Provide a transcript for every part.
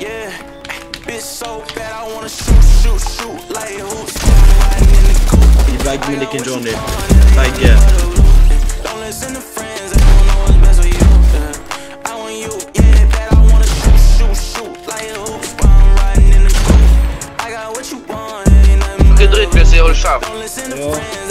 Yeah, bitch so bad I wanna shoot, shoot, shoot like hoops. Riding in the coupe. I baggy med Nick Johnny. Don't listen to friends, they don't know what's best for you. Yeah. I want you, yeah, bad. I wanna shoot, shoot, shoot like hoops. I'm riding in the coupe. I got what you want, ain't nothing Ska drygt med sig, håll käft. Don't listen to friends,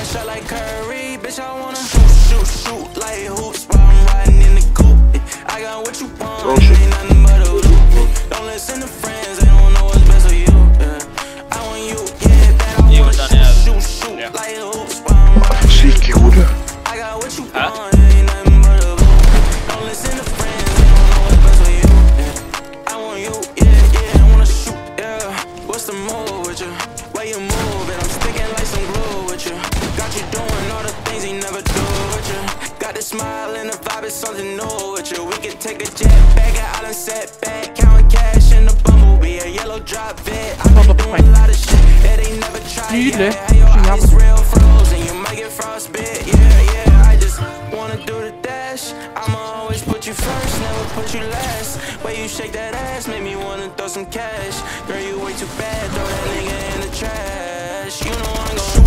hit shot like Curry. Bitch, I wanna shoot, shoot, shoot like hoops while I'm riding in the coupe. I got what you want, Oh, ain't nothing but a loop. Don't listen to friends, smile and the vibe is something new with you. We can take a jet back I done set back. Counting cash in the bumblebee, a yellow drop vet. I been doing a lot of shit that they never tried yet. Your eyes real frozen, you might get frostbite. Yeah, yeah, I just wanna do the dash. I'ma always put you first, never put you last. Way you shake that ass make me wanna throw some cash. Girl, you way too bad, throw that nigga in the trash. You know I'm gon'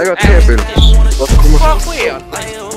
I want you. Jag har